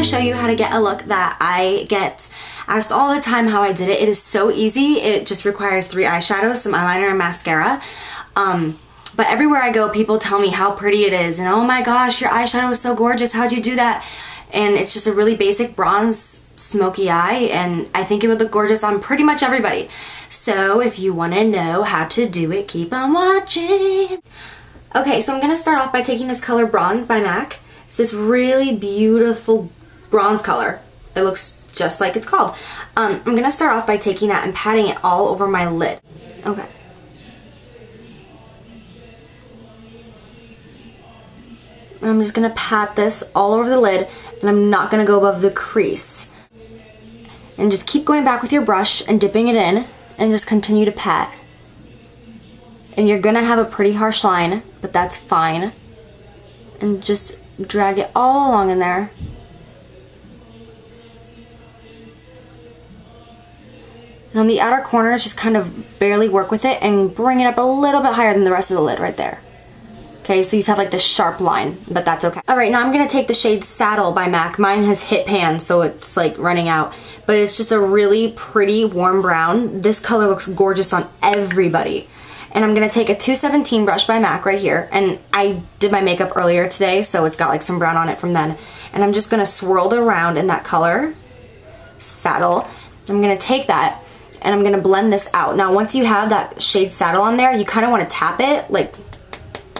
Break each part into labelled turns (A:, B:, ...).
A: gonna show you how to get a look that I get asked all the time how I did it. It is so easy. It just requires three eyeshadows, some eyeliner and mascara. Um, but everywhere I go, people tell me how pretty it is and oh my gosh, your eyeshadow is so gorgeous. How'd you do that? And it's just a really basic bronze smoky eye and I think it would look gorgeous on pretty much everybody. So if you want to know how to do it, keep on watching. Okay, so I'm going to start off by taking this color Bronze by MAC. It's this really beautiful bronze color. It looks just like it's called. Um, I'm going to start off by taking that and patting it all over my lid. Okay. I'm just going to pat this all over the lid and I'm not going to go above the crease. And just keep going back with your brush and dipping it in and just continue to pat. And you're going to have a pretty harsh line, but that's fine. And just drag it all along in there. And on the outer corners, just kind of barely work with it and bring it up a little bit higher than the rest of the lid right there. Okay, so you have like this sharp line, but that's okay. All right, now I'm gonna take the shade Saddle by MAC. Mine has hit pan, so it's like running out, but it's just a really pretty warm brown. This color looks gorgeous on everybody. And I'm gonna take a 217 brush by MAC right here, and I did my makeup earlier today, so it's got like some brown on it from then. And I'm just gonna swirl it around in that color, Saddle. I'm gonna take that, and I'm gonna blend this out. Now, once you have that shade Saddle on there, you kinda wanna tap it, like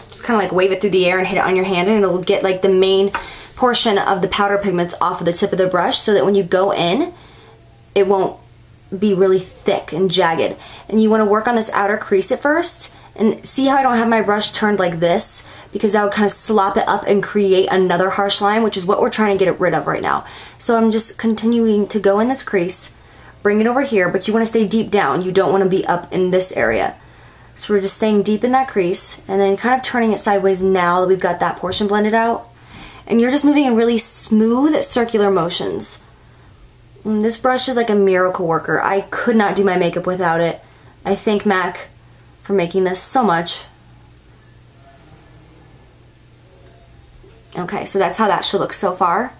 A: just kind of like wave it through the air and hit it on your hand and it'll get like the main portion of the powder pigments off of the tip of the brush so that when you go in, it won't be really thick and jagged. And you want to work on this outer crease at first and see how I don't have my brush turned like this because that would kind of slop it up and create another harsh line, which is what we're trying to get rid of right now. So I'm just continuing to go in this crease, bring it over here, but you want to stay deep down. You don't want to be up in this area. So we're just staying deep in that crease and then kind of turning it sideways now that we've got that portion blended out. And you're just moving in really smooth circular motions. And this brush is like a miracle worker. I could not do my makeup without it. I thank MAC for making this so much. Okay, so that's how that should look so far.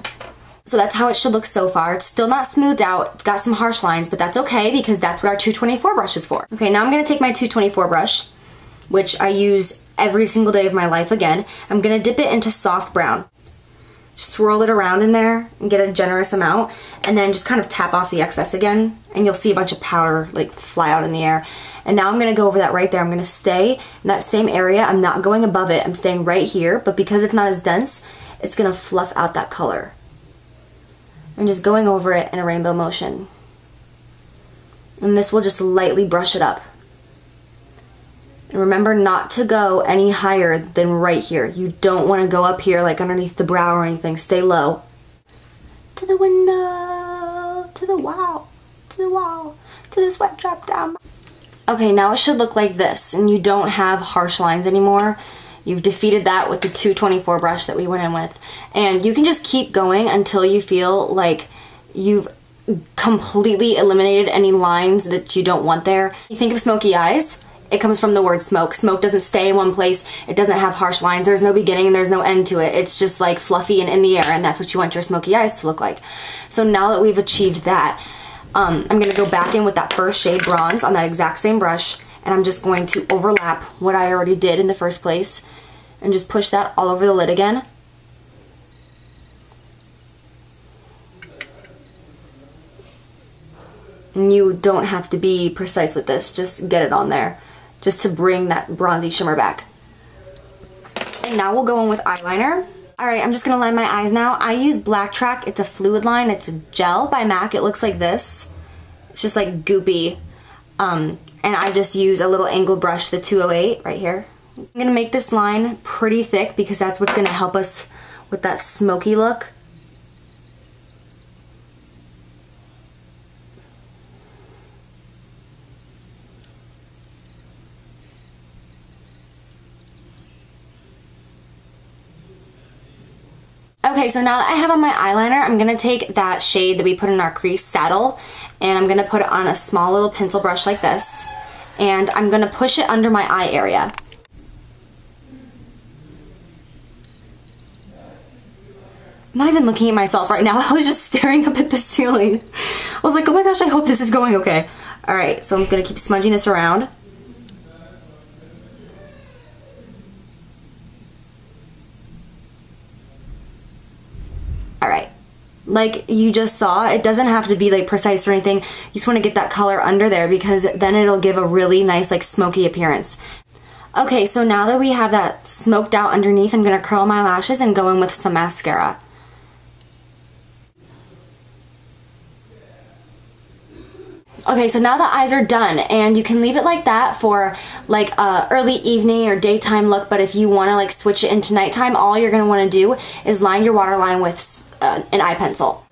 A: So that's how it should look so far. It's still not smoothed out. It's got some harsh lines, but that's okay because that's what our 224 brush is for. Okay, now I'm gonna take my 224 brush, which I use every single day of my life again. I'm gonna dip it into soft brown. Swirl it around in there and get a generous amount and then just kind of tap off the excess again and you'll see a bunch of powder like fly out in the air. And now I'm gonna go over that right there. I'm gonna stay in that same area. I'm not going above it. I'm staying right here, but because it's not as dense, it's gonna fluff out that color and just going over it in a rainbow motion. And this will just lightly brush it up. And remember not to go any higher than right here. You don't want to go up here like underneath the brow or anything. Stay low. To the window, to the wall, to the wall, to the sweat drop down. Okay, now it should look like this and you don't have harsh lines anymore. You've defeated that with the 224 brush that we went in with. And you can just keep going until you feel like you've completely eliminated any lines that you don't want there. You think of smoky eyes, it comes from the word smoke. Smoke doesn't stay in one place. It doesn't have harsh lines. There's no beginning and there's no end to it. It's just like fluffy and in the air and that's what you want your smoky eyes to look like. So now that we've achieved that, um, I'm gonna go back in with that first shade bronze on that exact same brush and I'm just going to overlap what I already did in the first place and just push that all over the lid again. And you don't have to be precise with this, just get it on there, just to bring that bronzy shimmer back. And now we'll go in with eyeliner. Alright, I'm just going to line my eyes now. I use Blacktrack. It's a Fluidline. It's a gel by MAC. It looks like this. It's just like goopy. Um, and I just use a little angled brush, the 208 right here. I'm gonna make this line pretty thick because that's what's gonna help us with that smoky look. Okay, so now that I have on my eyeliner, I'm going to take that shade that we put in our crease, Saddle, and I'm going to put it on a small little pencil brush like this. And I'm going to push it under my eye area. I'm not even looking at myself right now. I was just staring up at the ceiling. I was like, oh my gosh, I hope this is going okay. All right, so I'm gonna keep smudging this around. All right, like you just saw, it doesn't have to be like precise or anything. You just wanna get that color under there because then it'll give a really nice like smoky appearance. Okay, so now that we have that smoked out underneath, I'm gonna curl my lashes and go in with some mascara. Okay, so now the eyes are done and you can leave it like that for like early evening or daytime look, but if you wanna like switch it into nighttime, all you're gonna wanna do is line your waterline with uh, an eye pencil.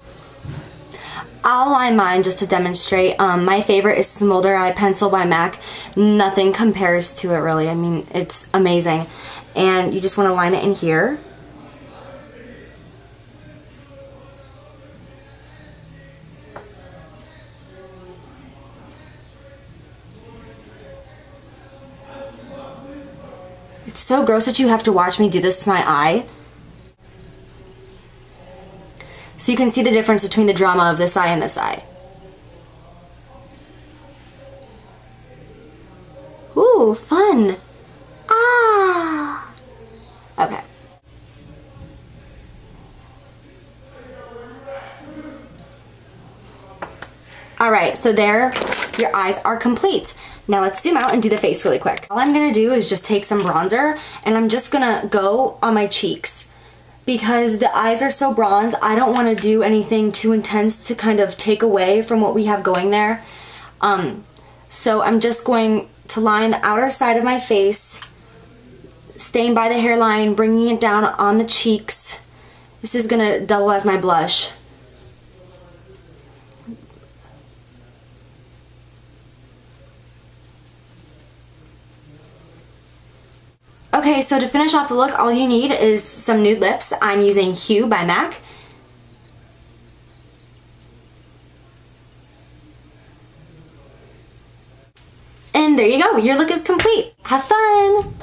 A: I'll line mine just to demonstrate. Um, my favorite is Smolder Eye Pencil by MAC. Nothing compares to it really. I mean, it's amazing. And you just want to line it in here. It's so gross that you have to watch me do this to my eye. So you can see the difference between the drama of this eye and this eye. Ooh, fun. Ah. Okay. All right, so there, your eyes are complete. Now let's zoom out and do the face really quick. All I'm gonna do is just take some bronzer and I'm just gonna go on my cheeks because the eyes are so bronze, I don't want to do anything too intense to kind of take away from what we have going there. Um, so I'm just going to line the outer side of my face, staying by the hairline, bringing it down on the cheeks. This is going to double as my blush. Okay, so to finish off the look, all you need is some nude lips. I'm using Hue by MAC. And there you go, your look is complete. Have fun!